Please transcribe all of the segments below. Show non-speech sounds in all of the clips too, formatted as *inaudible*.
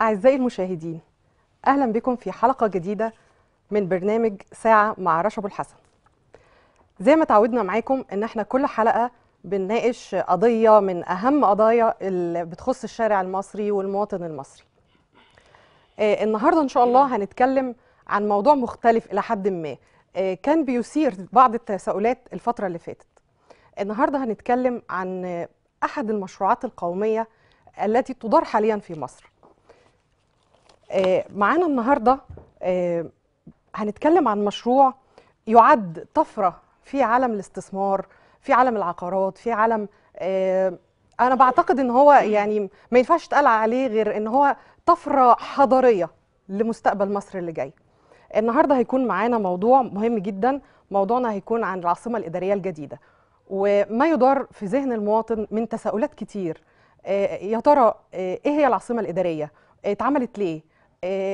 أعزائي المشاهدين أهلا بكم في حلقة جديدة من برنامج ساعة مع رشا أبو الحسن. زي ما تعودنا معاكم إن إحنا كل حلقة بنناقش قضية من أهم قضايا اللي بتخص الشارع المصري والمواطن المصري. آه النهاردة إن شاء الله هنتكلم عن موضوع مختلف إلى حد ما. آه كان بيثير بعض التساؤلات الفترة اللي فاتت. النهاردة هنتكلم عن أحد المشروعات القومية التي تدار حاليا في مصر. معانا النهارده آه، هنتكلم عن مشروع يعد طفرة في عالم الاستثمار في عالم العقارات في عالم آه، أنا بعتقد إن هو يعني ما ينفعش يتقال عليه غير إن هو طفرة حضارية لمستقبل مصر اللي جاي. النهارده هيكون معانا موضوع مهم جدا موضوعنا هيكون عن العاصمة الإدارية الجديدة. وما يدار في ذهن المواطن من تساؤلات كتير آه، يا ترى آه، إيه هي العاصمة الإدارية؟ آه، اتعملت ليه؟ آه،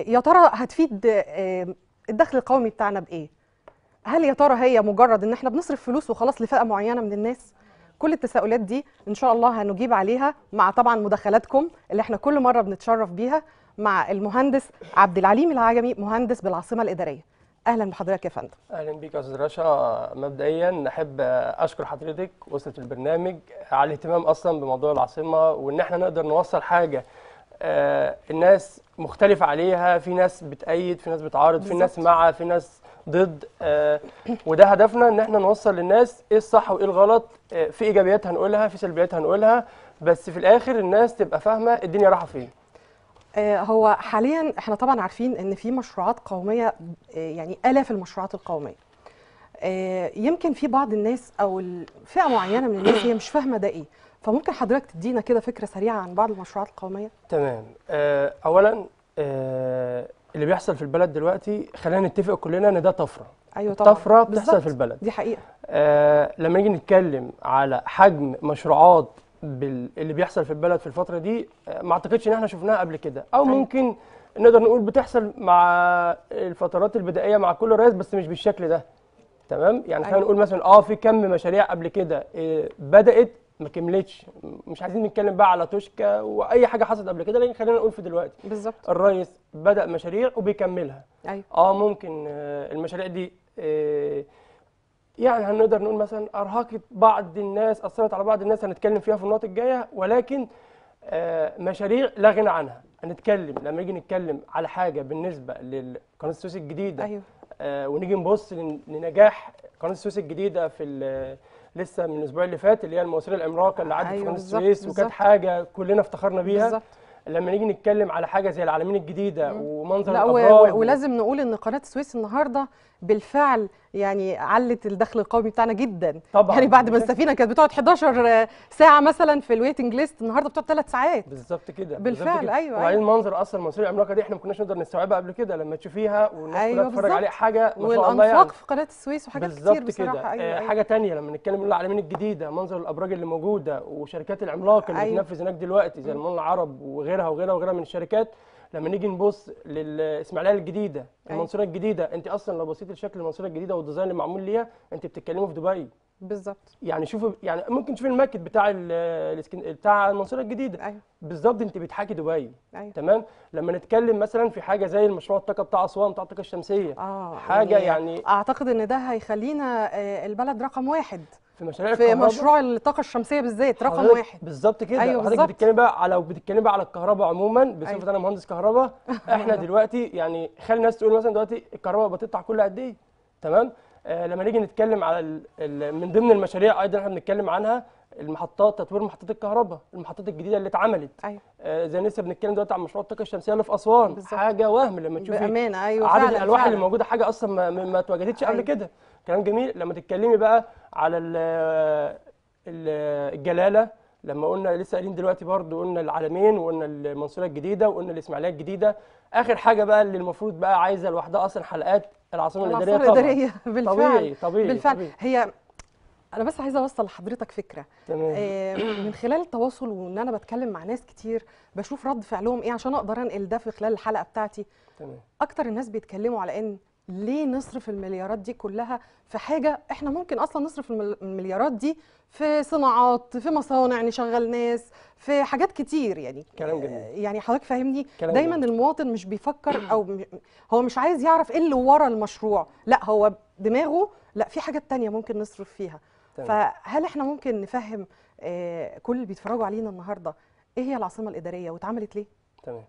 يا ترى هتفيد آه، الدخل القومي بتاعنا بإيه؟ هل يا ترى هي مجرد إن إحنا بنصرف فلوس وخلاص لفئة معينة من الناس؟ كل التساؤلات دي إن شاء الله هنجيب عليها مع طبعا مداخلاتكم اللي إحنا كل مرة بنتشرف بيها مع المهندس عبد العليم العجمي مهندس بالعاصمة الإدارية. أهلا بحضرتك يا فندم. أهلا بيك يا أستاذ رشا. مبدئيا احب أشكر حضرتك واسره البرنامج على الاهتمام أصلا بموضوع العاصمة وإن إحنا نقدر نوصل حاجة الناس مختلفة عليها في ناس بتأيد في ناس بتعارض في ناس. مع في ناس ضد آه، وده هدفنا إن إحنا نوصل للناس إيه الصح وإيه الغلط آه، في إيجابيات هنقولها في سلبيات هنقولها بس في الآخر الناس تبقى فاهمة الدنيا رايحة فين. آه، هو حاليا إحنا طبعا عارفين إن في مشروعات قومية آه، يعني آلاف المشروعات القومية. آه، يمكن في بعض الناس أو الفئه معينة من الناس هي مش فاهمة ده إيه. فممكن حضرتك تدينا كده فكرة سريعة عن بعض المشروعات القومية؟ تمام. آه، اولا آه، اللي بيحصل في البلد دلوقتي خلينا نتفق كلنا إن ده طفرة. أيوه طبعا. طفره بتحصل. في البلد. دي حقيقة. آه، لما نيجي نتكلم على حجم مشروعات بال... اللي بيحصل في البلد في الفترة دي آه، ما أعتقدش إن إحنا شفناها قبل كده. أو أيوة. ممكن نقدر نقول بتحصل مع الفترات البدائية مع كل رئيس بس مش بالشكل ده. تمام؟ يعني خلينا أيوة. نقول مثلا آه في كم مشاريع قبل كده آه، بدأت ما كملتش. مش عايزين نتكلم بقى على توشكا وأي حاجة حصلت قبل كده لكن خلينا نقول في دلوقتي. بالظبط. الرئيس بدأ مشاريع وبيكملها. أيوه. آه ممكن آه، المشاريع دي آه، يعني هنقدر نقول مثلا أرهقت بعض الناس أثرت على بعض الناس هنتكلم فيها في النقط الجاية ولكن آه، مشاريع لا غنى عنها. هنتكلم لما نيجي نتكلم على حاجة بالنسبة للقناة السويس الجديدة أيوه. ونيجي نبص لن- لنجاح قناة السويس الجديدة في لسه من الأسبوع اللي فات اللي هي المواسير العملاقة اللي عدت في أيوة قناه بالظبط، السويس وكانت. حاجة كلنا افتخرنا بيها. لما نيجي نتكلم على حاجة زي العالمين الجديدة ومنظر الأبراج ولازم نقول إن قناة السويس النهارده بالفعل يعني علت الدخل القومي بتاعنا جدا طبعا يعني بعد ما السفينة كانت بتقعد 11 ساعة مثلا في الويتنج ليست النهارده بتقعد 3 ساعات بالظبط كده بالفعل، كده. أيوة، وبعدين منظر أصلا المصرية العملاقة دي إحنا ما كناش نقدر نستوعبها قبل كده لما تشوفيها والناس أيوة تتفرج. عليها حاجة ما شاء الله يعني في قناة السويس وحاجات كتير بالظبط بصراحة كده أيوه, آه، أيوة. حاجة تانية لما نتكلم نقول العالمين الجديدة منظر الأبراج اللي موجودة وشركات العملاق اللي أيوة. بتنفذ هناك دلوقتي زي المول العرب وغيرها وغيرها وغيرها من الشركات لما نيجي نبص للإسماعيلية الجديدة أيوة. المنصورة الجديدة أنت أصلا لو بصيت لشكل المنصورة الجديدة وال design اللي معمول ليها أنت بتتكلموا في دبي. بالظبط. يعني شوفوا يعني ممكن تشوفي الماكيت بتاع الاسكن... بتاع المنصورة الجديدة. أيوه. بالظبط أنت بتحاكي دبي. أيوه. تمام؟ لما نتكلم مثلا في حاجة زي المشروع الطاقة بتاع أسوان بتاع الطاقة الشمسية. آه حاجة يعني أعتقد إن ده هيخلينا آه، البلد رقم واحد. في مشاريع في الكهرباء. مشروع الطاقة الشمسية بالذات رقم واحد. بالظبط كده. أيوة أيوة. حضرتك بتتكلمي بقى على لو بتتكلمي بقى على الكهرباء عموما بصفة أيوة. أنا مهندس كهرباء. *laughs* إحنا دلوقتي يعني خلي الناس تقول مثلا دلوقتي الكهرباء بتقطع كل قد إيه؟ تمام؟ آه لما نيجي نتكلم على ال ال من ضمن المشاريع أيضا إحنا بنتكلم عنها المحطات تطوير محطات الكهرباء المحطات الجديدة اللي اتعملت. أيوه. آه زي لسه بنتكلم دلوقتي عن مشروع الطاقة الشمسية اللي في أسوان. بالظبط. حاجة وهم لما تشوفي بأمانة. أيوه عدد الألواح. اللي موجودة حاجة أصلا ما, ما ما اتوجدتش قبل أيوة. كده. كلام جميل. لما تتكلمي بقى على ال- ال- الجلالة. لما قلنا لسه قايلين دلوقتي برضو قلنا العالمين وقلنا المنصورة الجديدة وقلنا الإسماعيلية الجديدة. آخر حاجة بقى اللي المفروض بقى عايزة لوحدها أصلا حلقات العاصمة الإدارية العاصمه طبعا. الاداريه *laughs* بالفعل طبيعي طبيعي بالفعل. طبيعي. هي أنا بس عايزة أوصل لحضرتك فكرة. تمام. آه، من خلال التواصل وإن أنا بتكلم مع ناس كتير بشوف رد فعلهم إيه عشان أقدر أنقل ده في خلال الحلقة بتاعتي. تمام. أكتر الناس بيتكلموا على إن ليه نصرف المليارات دي كلها في حاجة إحنا ممكن أصلا نصرف المل- المليارات دي في صناعات في مصانع نشغل ناس في حاجات كتير يعني كلام جميل. آه، يعني حضرتك فاهمني دايما جميل. المواطن مش بيفكر أو هو مش عايز يعرف إيه اللي ورا المشروع لا هو دماغه لا في حاجات تانية ممكن نصرف فيها تمام. فهل إحنا ممكن نفهم آه، كل اللي بيتفرجوا علينا النهارده إيه هي العاصمة الإدارية واتعملت ليه؟ تمام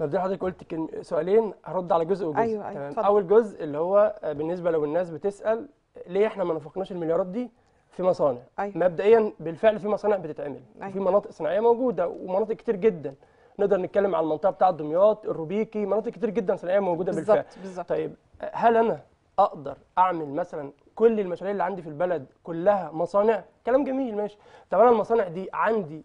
مبدئيا حضرتك قلت كلم... سؤالين هرد على جزء وجزء. أيوة، أيوة، تمام. أول جزء اللي هو بالنسبة لو الناس بتسأل ليه إحنا ما نفقناش المليارات دي في مصانع؟ أيوة. مبدئيا بالفعل في مصانع بتتعمل. أيوة. وفي مناطق صناعية موجودة ومناطق كتير جدا. نقدر نتكلم على المنطقة بتاعه دمياط الروبيكي مناطق كتير جدا صناعية موجودة بالفعل. بالظبط بالظبط. طيب هل أنا أقدر أعمل مثلا كل المشاريع اللي عندي في البلد كلها مصانع؟ كلام جميل ماشي. طب أنا المصانع دي عندي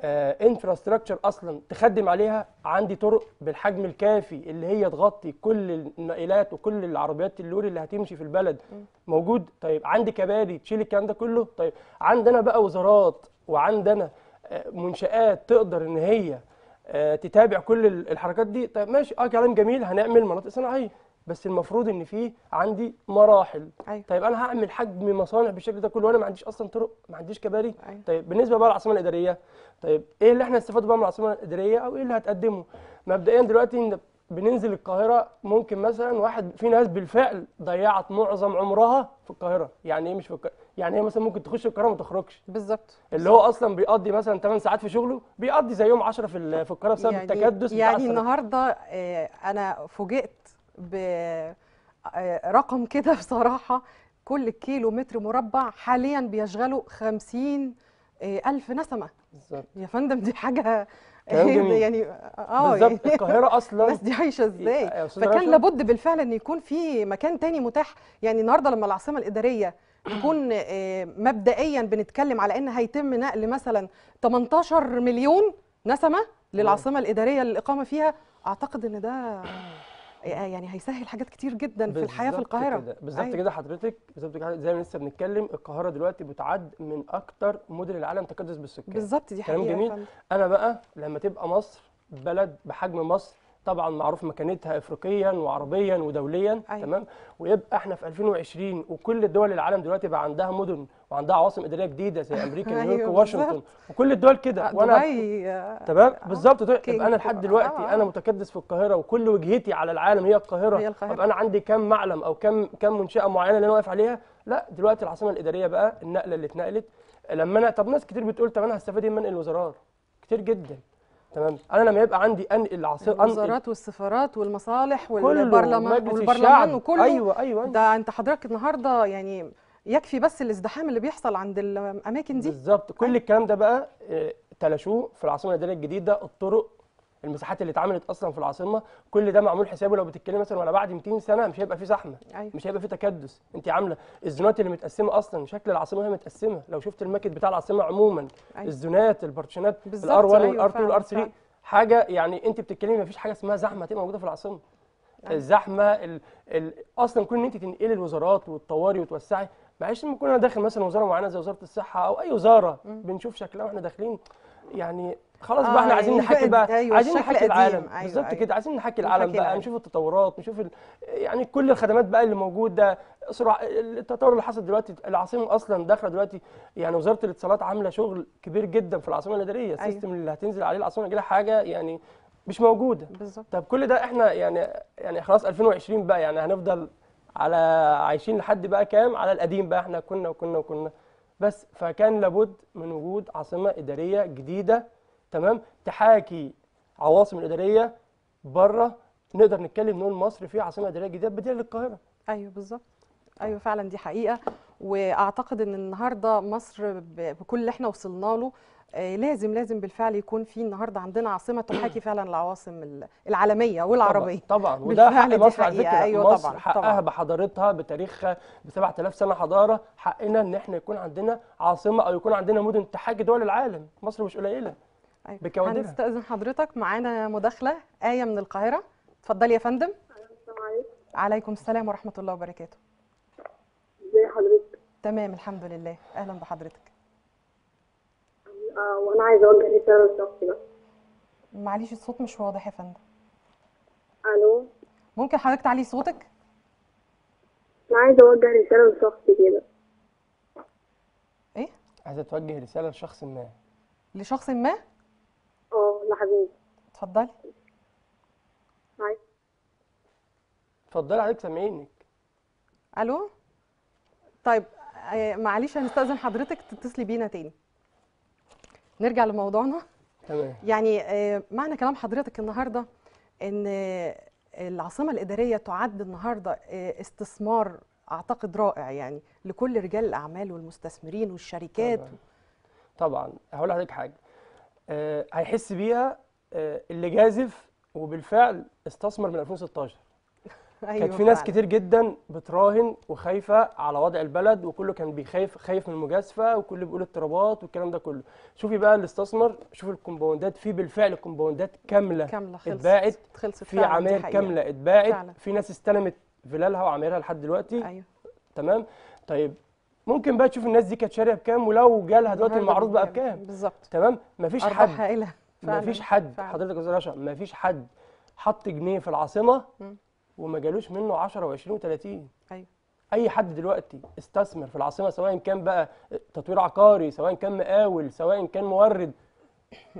infrastructure أصلا تخدم عليها. عندي طرق بالحجم الكافي اللي هي تغطي كل النقلات وكل العربيات اللوري اللي هتمشي في البلد. موجود؟ طيب عندي كباري تشيل الكلام ده كله؟ طيب عندنا بقى وزارات وعندنا آه، منشآت تقدر إن هي آه، تتابع كل ال- الحركات دي؟ طيب ماشي. آه كلام جميل. هنعمل مناطق صناعية. بس المفروض إن في عندي مراحل أيوة. طيب أنا هعمل حجم مصانع بالشكل ده كله وأنا ما عنديش أصلا طرق ما عنديش كباري أيوة. طيب بالنسبة بقى للعاصمة الإدارية طيب إيه اللي إحنا نستفاده بقى من العاصمة الإدارية أو إيه اللي هتقدمه مبدئيا دلوقتي إن بننزل القاهرة ممكن مثلا واحد في ناس بالفعل ضيعت معظم عمرها في القاهرة يعني إيه مش في القاهره يعني هي مثلا ممكن تخش القاهرة وما تخرجش بالظبط اللي هو أصلا بيقضي مثلا 8 ساعات في شغله بيقضي زيهم 10 في في القاهرة بسبب التكدس بتاع يعني. النهارده آه، أنا فوجئت برقم كده بصراحة كل كيلو متر مربع حاليا بيشغلوا 50 آه، ألف نسمة. بالظبط. يا فندم دي حاجة. *laughs* *laughs* يعني آه بالظبط. يعني القاهرة أصلا. الناس دي عايشة يا إزاي؟ أستاذة فكان. لابد بالفعل إن يكون في مكان تاني متاح. يعني النهارده لما العاصمة الإدارية *clears throat* تكون آه، مبدئيا بنتكلم على ان هيتم نقل مثلا 18 مليون نسمة للعاصمة الإدارية للإقامة فيها أعتقد إن ده *clears throat* يعني هيسهل حاجات كتير جدا في الحياة في كده. بالظبط أيوة. كده حضرتك. بالظبط كده. زي ما لسه بنتكلم القاهرة دلوقتي بتعد من أكتر مدن العالم تكدس بالسكان. بالظبط دي كلام حقيقة يا جميل. أنا بقى لما تبقى مصر بلد بحجم مصر طبعا معروف مكانتها افريقيا وعربيا ودوليا أيوة. تمام ويبقى إحنا في 2020 وكل دول العالم دلوقتي بقى عندها مدن وعندها عواصم إدارية جديدة زي أمريكا *laughs* أيوة نيويورك بالظبط. واشنطن وكل الدول كده آه، وأنا آه، تمام آه، بالظبط كينج يبقى أنا لحد. دلوقتي آه، أنا. متكدس في القاهرة وكل وجهتي على العالم هي القاهرة هي القاهرة. يبقى أنا عندي كم معلم أو كم كم منشأة معينة اللي أنا واقف عليها لا دلوقتي العاصمة الإدارية بقى النقلة اللي اتنقلت لما أنا طب ناس كتير بتقول طب أنا هستفاد إيه من الوزارات كتير جدا تمام؟ أنا لما يبقى عندي انقل انقل الوزارات والسفارات والمصالح والبرلمان والبرلمان وكله. أيوه أيوه. ده أنت حضرتك النهارده يعني يكفي بس الازدحام اللي بيحصل عند الأماكن دي. بالظبط. كل الكلام ده بقى آه، تلاشوه في العاصمة الإدارية الجديدة الطرق المساحات اللي اتعملت أصلا في العاصمة كل ده معمول حسابه لو بتتكلم مثلا ولا بعد 200 سنة مش هيبقى في زحمة أيوة. مش هيبقى في تكدس انت عاملة ال zoneات اللي متقسمة أصلا شكل العاصمة هي متقسمة لو شفت الماكيت بتاع العاصمة عموما أيوة. الزونات البارتيشنات الار 1 أيوة وال R 2 فعلا، وال R 3 فعلا. حاجة يعني انت بتتكلمي مفيش حاجة اسمها زحمة هتبقى موجودة في العاصمة الزحمة ال... ال... أصلا كون إن انت تنقلي الوزارات وتطوري وتوسعي معلش لما أنا داخل مثلا وزارة معينة زي وزارة الصحة أو أي وزارة بنشوف شكلها وإحنا داخلين يعني خلاص آه، بقى إحنا عايزين يعني نحكي بقى أيوة، عايزين نحكي قديم. العالم. أيوة، بالظبط أيوة. كده عايزين نحكي العالم بقى العالم. نشوف التطورات نشوف ال... يعني كل الخدمات بقى اللي موجودة. سرعه التطور اللي حصل دلوقتي العاصمة أصلا داخلة دلوقتي يعني وزارة الاتصالات عاملة شغل كبير جدا في العاصمة الإدارية. السيستم اللي هتنزل عليه العاصمة الاداريه حاجة يعني مش موجودة. بالظبط. طب كل ده إحنا يعني يعني خلاص 2020 بقى يعني هنفضل على عايشين لحد بقى كام؟ على القديم بقى إحنا كنا وكنا وكنا. بس فكان لابد من وجود عاصمة إدارية جديدة تمام؟ تحاكي عواصم الإدارية بره نقدر نتكلم نقول مصر فيها عاصمة إدارية جديدة بديل للقاهرة. أيوه بالظبط. أيوه فعلا دي حقيقة. وأعتقد إن النهارده مصر بكل اللي إحنا وصلنا له آه، لازم لازم بالفعل يكون في النهارده عندنا عاصمة تحاكي فعلا العواصم ال- العالمية والعربية. طبعا, طبعا. وده حق مصر على. فكرة. أيوة مصر طبعاً، حقها طبعاً. بحضارتها بتاريخها ب 7000 سنة حضارة. حقنا إن إحنا يكون عندنا عاصمة أو يكون عندنا مدن تحاكي دول العالم. مصر مش قليلة. أيوة. بكوادرها. هنستأذن حضرتك معانا مداخلة آية من القاهرة. اتفضلي يا فندم. السلام عليكم عليكم السلام ورحمة الله وبركاته. ازي حضرتك؟ تمام الحمد لله. أهلا بحضرتك. آه وأنا عايزة اوجه رسالة لشخصي بس. معلش الصوت مش واضح يا فندم. ألو؟ ممكن حضرتك تعلي صوتك؟ أنا عايزة أوجه رسالة لشخص كده. إيه؟ عايزة توجه رسالة لشخص ما. لشخص ما؟ آه لحبيبي اتفضلي. عايز اتفضلي عليك سامعينك. ألو؟ طيب آه، معلش هنستأذن حضرتك تتصلي بينا تاني. نرجع لموضوعنا. تمام. يعني آه، معنى كلام حضرتك النهارده إن آه، العاصمة الإدارية تعد النهارده استثمار أعتقد رائع يعني لكل رجال الأعمال والمستثمرين والشركات. طبعاً. طبعا. هقول لحضرتك حاجة. هيحس بيها آه اللي جازف وبالفعل استثمر من 2016 *laughs* أيوه كانت في ناس فعلاً. كتير جدا بتراهن وخايفة على وضع البلد وكله كان بيخايف خايف من المجازفة وكله بيقول اضطرابات والكلام ده كله. شوفي بقى اللي استثمر شوفي ال compoundات في بالفعل compoundات كاملة كاملة خلصت. اتباعت. خلصت في عماير. كاملة اتباعت. في ناس استلمت فيلالها وعمايرها لحد دلوقتي. أيوه. تمام؟ طيب ممكن بقى تشوف الناس دي كانت شارية بكام ولو جالها دلوقتي المعروض بقى بكام؟ بكام. بالظبط. تمام؟ مفيش حد. فعلاً، مفيش حد. فعلاً. حضرتك أستاذ رشا مفيش حد حط جنيه في العاصمة. وما جالوش منه 10 و20 و30 أيوه. أي حد دلوقتي استثمر في العاصمة سواء كان بقى تطوير عقاري سواء كان مقاول سواء كان مورد.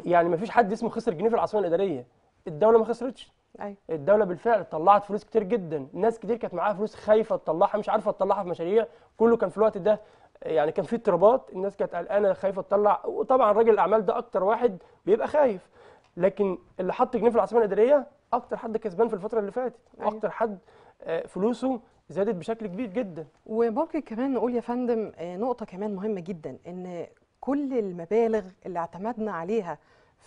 يعني مفيش حد اسمه خسر جنيه في العاصمة الإدارية. الدولة ما خسرتش. أيوه. الدولة بالفعل طلعت فلوس كتير جدا. ناس كتير كانت معاها فلوس خايفة تطلعها مش عارفة تطلعها في مشاريع. كله كان في الوقت ده يعني كان في اضطرابات. الناس كانت قلقانة خايفة تطلع. وطبعا راجل الأعمال ده أكتر واحد بيبقى خايف. لكن اللي حط جنيه في العاصمة الإدارية أكتر حد كسبان في الفترة اللي فاتت. أيوة. وأكتر حد آه، فلوسه زادت بشكل كبير جدا. وممكن كمان نقول يا فندم آه، نقطة كمان مهمة جدا إن كل المبالغ اللي اعتمدنا عليها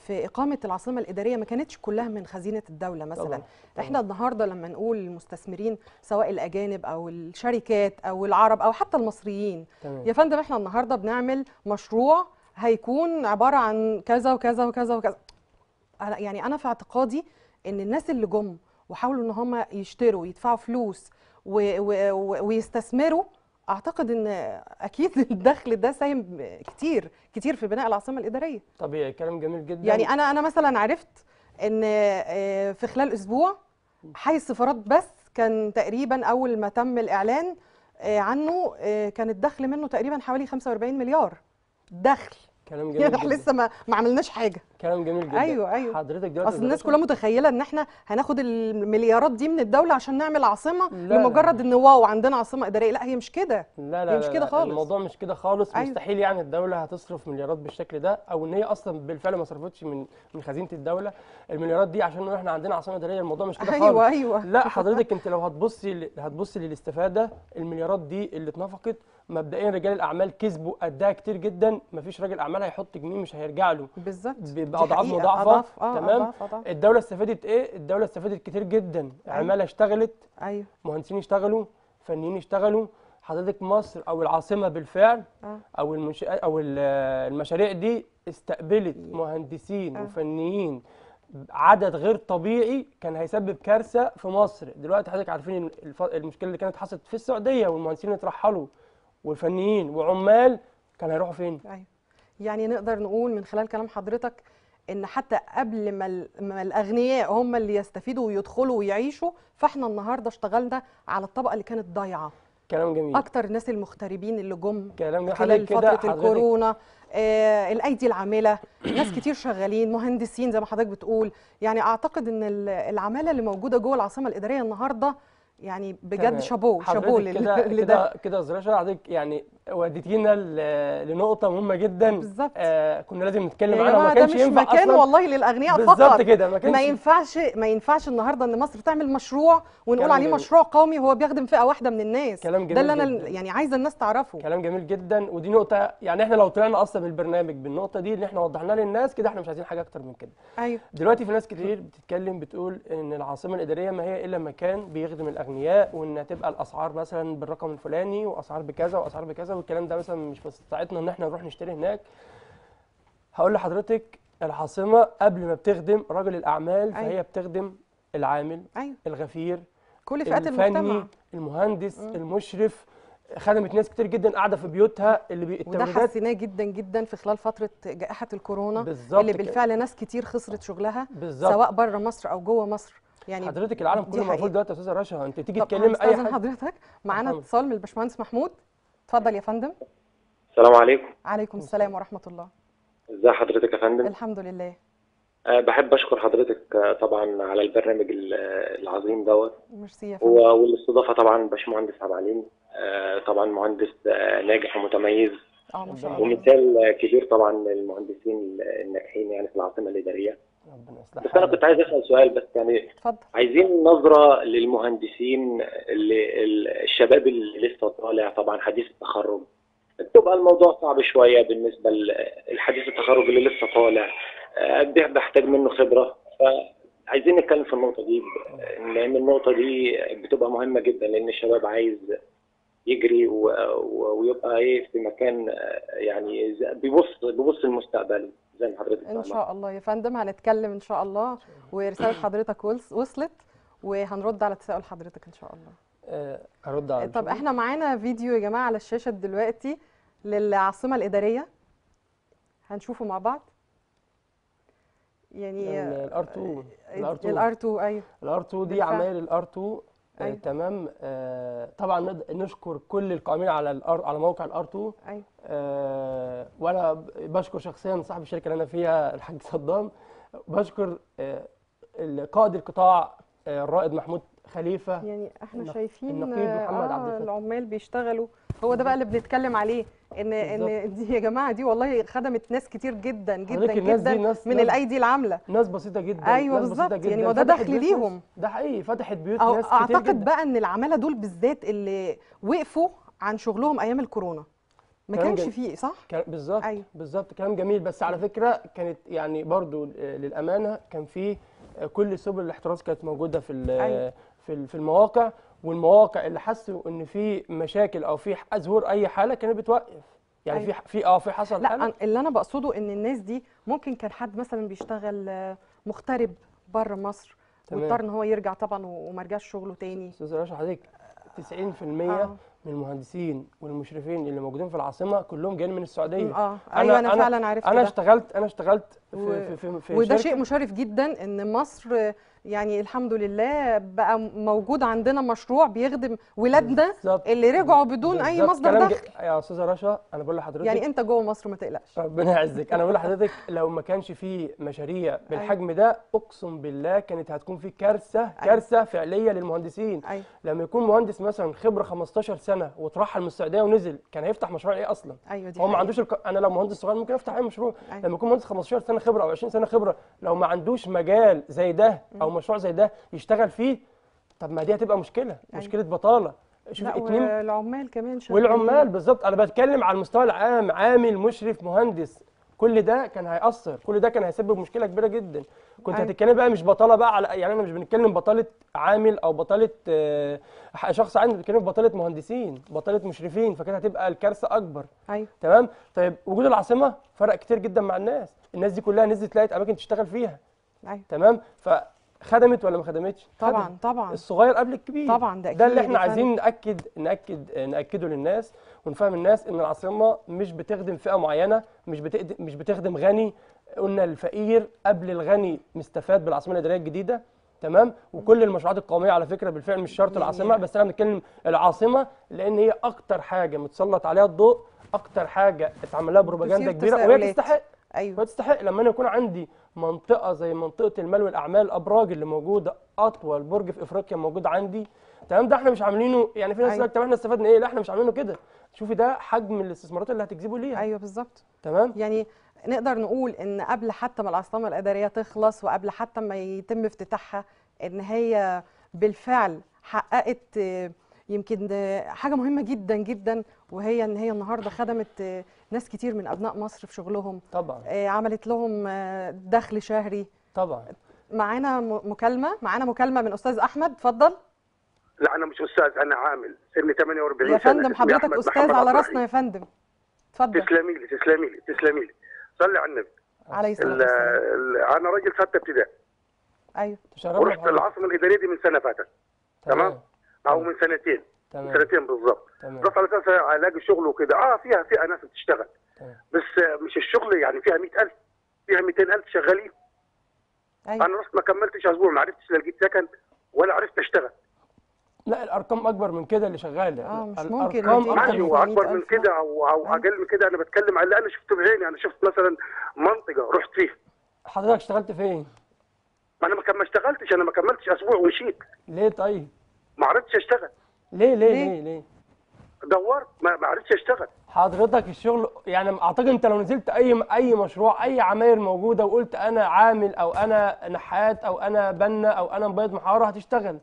في إقامة العاصمة الإدارية ما كانتش كلها من خزينة الدولة مثلا. طبعاً، إحنا النهاردة لما نقول المستثمرين سواء الأجانب أو الشركات أو العرب أو حتى المصريين تمام. يا فندم إحنا النهاردة بنعمل مشروع هيكون عبارة عن كذا وكذا وكذا وكذا. يعني أنا في اعتقادي إن الناس اللي جم وحاولوا إن هم يشتروا يدفعوا فلوس و و و ويستثمروا أعتقد إن أكيد *laughs* الدخل ده ساهم كتير كتير في بناء العاصمة الإدارية. طبيعي كلام جميل جدا. يعني أنا أنا مثلا عرفت إن آه، في خلال أسبوع حي السفارات بس كان تقريبا أول ما تم الإعلان آه، عنه آه، كان الدخل منه تقريبا حوالي 45 مليار دخل. كلام *laughs* جميل يعني إحنا لسه ما ما عملناش حاجة. كلام جميل جدا. أيوة، أيوة. حضرتك دلوقتي أصل الناس كلها متخيلة إن إحنا هناخد المليارات دي من الدولة عشان نعمل عاصمة لا،. لمجرد إن واو عندنا عاصمة إدارية. لا هي مش كده. لا لا هي مش كده خالص. الموضوع مش كده خالص. أيوة. مستحيل يعني الدولة هتصرف مليارات بالشكل ده أو إن هي أصلا بالفعل ما صرفتش من من خزينة الدولة. المليارات دي عشان إحنا عندنا عاصمة إدارية الموضوع مش كده خالص. أيوه. أيوه لا حضرتك أنت لو هتبصي هتبصي للاستفادة المليارات دي اللي اتنفقت مبدئيا رجال الأعمال كسبوا قدها كتير جدا مفيش راجل اعمال هيحط جنيه مش هيرجع له. بالظبط. بأضعاف. مضاعفة. آه، تمام؟ أضعاف، أضعاف. الدولة استفادت إيه؟ الدولة استفادت كتير جدا. عمالة اشتغلت أيوه. مهندسين يشتغلوا فنيين يشتغلوا حضرتك مصر أو العاصمة بالفعل آه. أو المنشآت أو ال- المشاريع دي استقبلت مهندسين آه. وفنيين عدد غير طبيعي كان هيسبب كارثة في مصر. دلوقتي حضرتك عارفين المشكلة اللي كانت حصلت في السعودية والمهندسين اترحلوا. والفنيين وعمال كان هيروحوا فين؟ أيوه. يعني نقدر نقول من خلال كلام حضرتك إن حتى قبل ما, ما الأغنياء هم اللي يستفيدوا ويدخلوا ويعيشوا فإحنا النهارده اشتغلنا على الطبقة اللي كانت ضايعة. كلام جميل. أكتر الناس المغتربين اللي جم كلام جميل. خلال فترة حضرتك الكورونا آه الأيدي العاملة ناس كتير شغالين مهندسين زي ما حضرتك بتقول. يعني أعتقد إن ال- العمالة اللي موجودة جوه العاصمة الإدارية النهارده يعني بجد. شابوه شابوه *laughs* كده كده كده رشا حضرتك يعني وديتينا لنقطة مهمة جدا. بالظبط. آه كنا لازم نتكلم يا عنها ده كانش ينفع مكان أصلا. والله للأغنياء بالظبط فقط. كده ما ما كانش ينفعش ما ينفعش النهارده إن مصر تعمل مشروع ونقول عليه جميل. مشروع قومي وهو بيخدم فئة واحدة من الناس. كلام ده اللي جميل أنا جداً. يعني عايزة الناس تعرفه. كلام جميل جدا. ودي نقطة يعني إحنا لو طلعنا أصلا بالبرنامج بالنقطة دي اللي إحنا وضحناها للناس كده إحنا مش عايزين حاجة أكتر من كده. أيوه. دلوقتي في ناس كتير بتتكلم بتقول إن العاصمة الإدارية ما هي إلا مكان بيخدم الأغنياء. وإن هتبقى الأسعار مثلا بالرقم الفلاني وأسعار بكذا وأسعار بكذا والكلام ده مثلا مش بتاعتنا إن إحنا نروح نشتري هناك. هقول لحضرتك العاصمة قبل ما بتخدم رجل الأعمال فهي أيوة. بتخدم العامل أيوه. الغفير كل فئات المجتمع. الفني المهندس المشرف خدمت ناس كتير جدا قاعدة في بيوتها اللي بي... وده حسيناه جدا جدا في خلال فترة جائحة الكورونا بالظبط اللي كده. بالفعل ناس كتير خسرت شغلها بالظبط. سواء بره مصر أو جوه مصر. يعني حضرتك العالم كله. مقفول دلوقتي يا أستاذة رشا أنت تيجي طب تكلمي أي حد؟ حضرتك. معانا. اتصال من الباشمهندس محمود. اتفضل يا فندم. السلام عليكم. عليكم السلام. ورحمة الله. ازي حضرتك يا فندم؟ الحمد لله. أه بحب أشكر حضرتك آه، طبعا على البرنامج ال- آه، العظيم دوت. ميرسي يا فندم. و- والاستضافة طبعا باشمهندس عبد العليم آه، طبعا مهندس آه، ناجح ومتميز. آه ما شاء الله. ومثال آه، كبير طبعا للمهندسين الناجحين يعني في العاصمة الإدارية. ربنا يصلح بس أنا كنت عايز أسأل سؤال بس يعني اتفضل. عايزين نظرة للمهندسين اللي ال- الشباب اللي لسه طالع طبعا حديث التخرج. بتبقى الموضوع صعب شوية بالنسبة للحديث التخرج اللي لسه طالع. آه، بي- بحتاج منه خبرة. فعايزين نتكلم في النقطة دي. لأن النقطة دي بتبقى مهمة جدا لأن الشباب عايز يجري ويبقى إيه في مكان آه، يعني بيبص بيبص لمستقبله. زي ما حضرتك إن. شاء الله يا فندم هنتكلم إن شاء الله. ورسالة حضرتك وص- وصلت وهنرد على تساؤل حضرتك إن شاء الله. آه، ارد على طب. إحنا معانا فيديو يا جماعة على الشاشة دلوقتي للعاصمة الإدارية. هنشوفه مع بعض. يعني ال R 2 ال R 2 ال R 2 أيوه. ال R 2 دي. عماير ال R 2 آه أيوة. تمام. آه طبعا نشكر كل القائمين على ال R على موقع ال R 2 أيوه. آه وأنا بشكر شخصيا صاحب الشركة اللي أنا فيها الحاج صدام. بشكر آه قائد القطاع آه الرائد محمود خليفة. يعني إحنا شايفين النقيب محمد عبد آه الفتاح. العمال بيشتغلوا. هو ده بقى اللي بنتكلم عليه. إن إن *laughs* دي يا جماعة دي والله خدمت ناس كتير جدا جدا جدا ناس- من الايدي العاملة. ناس بسيطة جدا بسيطة بالظبط، يعني. ما ده دخل ليهم. ده حقيقي فتحت بيوت أو ناس كتير أعتقد جدا. بقى إن العمالة دول بالذات اللي وقفوا عن شغلهم أيام الكورونا. ما كانش. فيه صح؟ بالظبط أيوة. بالظبط. كلام جميل. بس على فكرة كانت يعني برضو آه، للأمانة كان في آه، كل سبل الاحتراز كانت موجودة في ال- في المواقع. والمواقع اللي حسوا إن في مشاكل أو في ظهور أي حالة كانت بتوقف يعني أيوة. في ح- في آه في حصل لا أنا- اللي أنا بقصده إن الناس دي ممكن كان حد مثلا بيشتغل آه، مغترب بره مصر. واضطر إن هو يرجع طبعا وما رجعش شغله تاني أستاذ رشا حضرتك 90% آه. من المهندسين والمشرفين اللي موجودين في العاصمة كلهم جايين من السعودية. آه. أيوه أنا, فعلا عرفت أنا ده. اشتغلت أنا اشتغلت في و- في في, في وده شيء مشرف جدا إن مصر يعني الحمد لله بقى موجود عندنا مشروع بيخدم ولادنا. اللي رجعوا بدون أي. مصدر دخل. يا أستاذة رشا أنا بقول لحضرتك يعني أنت جوه مصر ما تقلقش. ربنا يعزك. أنا بقول لحضرتك لو ما كانش في مشاريع بالحجم ده أقسم بالله كانت هتكون في كارثه كارثة فعلية للمهندسين. أيوه. لما يكون مهندس مثلا خبرة 15 سنة وترحل من السعودية ونزل كان هيفتح مشروع إيه أصلا؟ أيوه دي هو ما. عندوش الق... أنا لو مهندس صغير ممكن أفتح أي مشروع. أيوة. لما يكون مهندس 15 سنة خبرة أو 20 سنة خبرة لو ما عندوش مجال زي ده أو مشروع زي ده يشتغل فيه طب ما دي هتبقى مشكلة مشكلة بطالة. شوف اتنين والعمال كمان شغالين. والعمال بالظبط. أنا بتكلم على المستوى العام عامل مشرف مهندس. كل ده كان هيأثر. كل ده كان هيسبب مشكلة كبيرة جدا. كنت أيوة. هتتكلم بقى مش بطالة بقى على يعني أنا مش بنتكلم بطالة عامل أو بطالة آه، شخص عادي بنتكلم بطالة مهندسين بطالة مشرفين فكانت هتبقى الكارثة أكبر. أيوه. تمام؟ طيب وجود العاصمة فرق كتير جدا مع الناس. الناس دي كلها نزلت لقت أماكن تشتغل فيها. أيوه. تمام؟ فخدمت ولا ما خدمتش؟ طبعا خدمت. طبعا الصغير قبل الكبير. طبعا، ده ده اللي أكيد إحنا عايزين نأكد نأكد نأكده للناس ونفهم الناس إن العاصمة مش بتخدم فئة معينة مش مش بتخدم غني. قلنا الفقير قبل الغني مستفاد بالعاصمة الإدارية الجديدة. تمام؟ وكل المشروعات القومية على فكرة بالفعل مش شرط العاصمة بس أنا بنتكلم العاصمة لأن هي أكتر حاجة متسلط عليها الضوء أكتر حاجة اتعمل لها بروباجندا كبيرة وهي. تستحق. أيوه. وتستحق لما أنا يكون عندي منطقة زي منطقة المال والأعمال الابراج اللي موجودة أطول برج في إفريقيا موجود عندي. تمام؟ ده إحنا مش عاملينه يعني في ناس أيوة. لك طب إحنا استفدنا إيه؟ لا إحنا مش عاملينه كده. شوفي ده حجم الاستثمارات اللي هتجذبوا ليها. أيوه بالظبط. تمام؟ يعني نقدر نقول إن قبل حتى ما العاصمه الإدارية تخلص وقبل حتى ما يتم افتتاحها إن هي بالفعل حققت يمكن حاجة مهمة جدا جدا وهي إن هي النهارده خدمت ناس كتير من أبناء مصر في شغلهم. طبعا. آه، عملت لهم آه، دخل شهري. طبعا. معانا مكالمة؟ معانا مكالمة من أستاذ أحمد اتفضل. لا أنا مش أستاذ أنا عامل سني 48 يا فندم اسمي حضرتك أحمد أستاذ على رأسنا. يا فندم. اتفضل. تسلمي لي تسلمي لي تسلمي لي. صلي على النبي. عليه الصلاة ال- والسلام. ال- أنا راجل سته ابتدائي. أيوه. تشرفنا ورحت. العاصمة الإدارية دي من سنة فاتت. تمام؟ أو من سنتين. من تمام. سنتين بالظبط تمام. رحت على أساس ألاقي شغل وكده. آه فيها فئه ناس بتشتغل. تمام. بس مش الشغل يعني فيها 100000 فيها 200000 شغالين. أيوه. أنا رحت ما كملتش أسبوع ما عرفتش لا لقيت سكن ولا عرفت أشتغل. لا الأرقام أكبر من كده اللي شغالة. آه، مش الأرقام ممكن من من اكبر من 100,000 كده أو أو أيوة. أقل من كده أنا بتكلم على اللي أنا شفته بعيني. أنا شفت مثلا منطقة رحت فيها. حضرتك اشتغلت فين؟ ما أنا ما اشتغلتش. أنا ما كملتش أسبوع ومشيت. ليه طيب؟ ما عرفتش اشتغل ليه ليه ليه؟ ليه؟ دورت ما ما عرفتش اشتغل حضرتك الشغل يعني اعتقد انت لو نزلت اي اي مشروع اي عماير موجودة وقلت أنا عامل أو أنا نحات أو انا بنا أو أنا مبيض محاره هتشتغل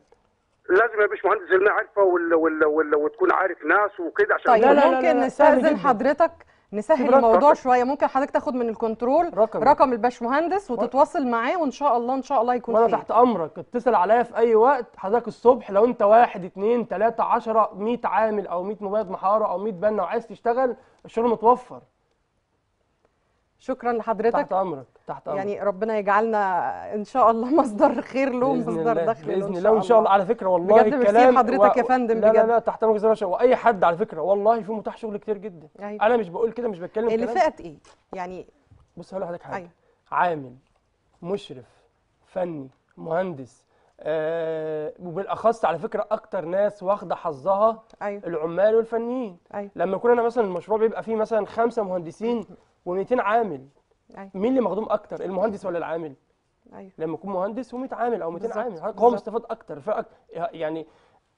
لازم يا باشمهندس انها عارفة ولا ولا ولا وتكون عارف ناس وكده عشان طيب لا، لا، لا، ممكن جدا. حضرتك نسهل رقم. الموضوع شوية. ممكن حضرتك تاخد من الكنترول رقم. رقم الباشمهندس وتتواصل معاه وإن شاء الله إن شاء الله يكون وأنا تحت أمرك. اتصل عليا في أي وقت. حضرتك الصبح لو أنت واحد اتنين تلاتة عشرة 100 عامل أو 100 مبيض محاره أو 100 بنا وعايز تشتغل الشغل متوفر. شكرا لحضرتك. تحت أمرك تحت أمرك. يعني ربنا يجعلنا إن شاء الله *laughs* مصدر خير له مصدر دخل بإذن الله وإن شاء الله. على فكرة والله بجد الكلام لحضرتك يا فندم لا لا بجد. لا تحت أمرك يا باشا وأي حد على فكرة والله في متاح شغل كتير جدا. أيوة. أنا مش بقول كده مش بتكلم كلام. لفئه إيه؟ يعني بص هقول لحضرتك حاجة. أيوة. عامل مشرف فني مهندس آه وبالأخص على فكرة أكتر ناس واخدة حظها أيوه. العمال والفنيين. أيوه. لما يكون أنا مثلا المشروع بيبقى فيه مثلا خمسة مهندسين و200 عامل. أيوه. مين اللي مخدوم أكتر المهندس ولا العامل؟ أيوه. لما يكون مهندس و100 عامل أو 200 بالظبط، عامل. هو. مستفاد أكتر فأك... يعني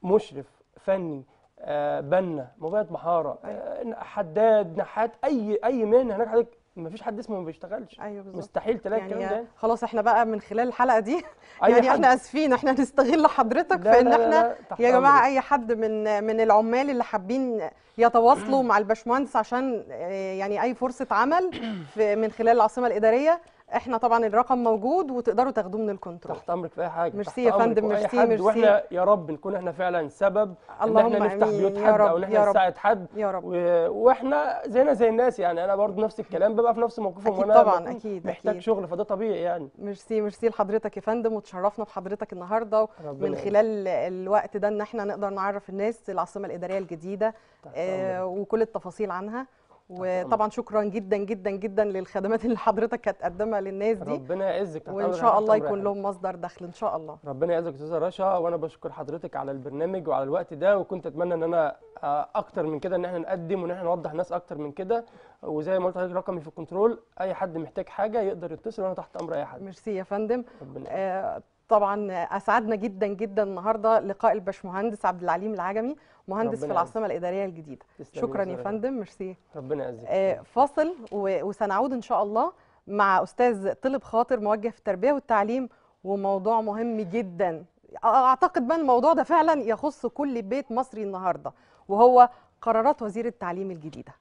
مشرف فني آه بنا مبيض محاره آه حداد نحات أي أي مهنه هناك حضرتك ما فيش حد اسمه ما بيشتغلش أيوه بالظبط مستحيل تلاقي الكلام يعني ده خلاص إحنا بقى من خلال الحلقة دي *laughs* يعني. إحنا آسفين إحنا هنستغل حضرتك في إن لا، لا، إحنا لا، يا جماعة. أي حد من من العمال اللي حابين يتواصلوا *clears throat* مع الباشمهندس عشان آه، يعني أي فرصة عمل في من خلال العاصمة الإدارية إحنا طبعا الرقم موجود وتقدروا تاخدوه من الكنترول تحت أمرك في أي حاجة ميرسي يا فندم، merci، merci. وإحنا يا رب نكون إحنا فعلا سبب إن إحنا نفتح بيوت حد رب، أو إن إحنا. نساعد حد يا رب و... وإحنا زينا زي الناس يعني أنا برضو نفس الكلام ببقى في نفس موقفهم وأنا طبعاً، أكيد، محتاج أكيد. شغل فده طبيعي يعني merci merci لحضرتك يا فندم وتشرفنا بحضرتك النهارده من. خلال الوقت ده إن إحنا نقدر نعرف الناس العاصمة الإدارية الجديدة آه. وكل التفاصيل عنها وطبعا شكرا جدا جدا جدا للخدمات اللي حضرتك هتقدمها للناس دي. ربنا يعزك وإن شاء الله يكون. لهم مصدر دخل إن شاء الله. ربنا يعزك يا أستاذة رشا وأنا بشكر حضرتك على البرنامج وعلى الوقت ده وكنت أتمنى إن أنا آه، أكتر من كده إن إحنا نقدم وإن إحنا نوضح ناس أكتر من كده. وزي ما قلت لحضرتك رقمي في الكنترول. أي حد محتاج حاجة يقدر يتصل وأنا تحت أمر أي حد. ميرسي يا فندم. ربنا آه طبعا أسعدنا جدا جدا النهارده لقاء الباشمهندس عبد العليم العجمي مهندس في العاصمة الإدارية الجديدة. شكرا يا فندم. ميرسي. ربنا يعزك. آه، فاصل وسنعود إن شاء الله مع أستاذ طلب خاطر موجه في التربية والتعليم وموضوع مهم جدا. أعتقد بقى الموضوع ده فعلا يخص كل بيت مصري النهارده وهو قرارات وزير التعليم الجديدة.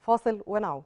فاصل ونعود.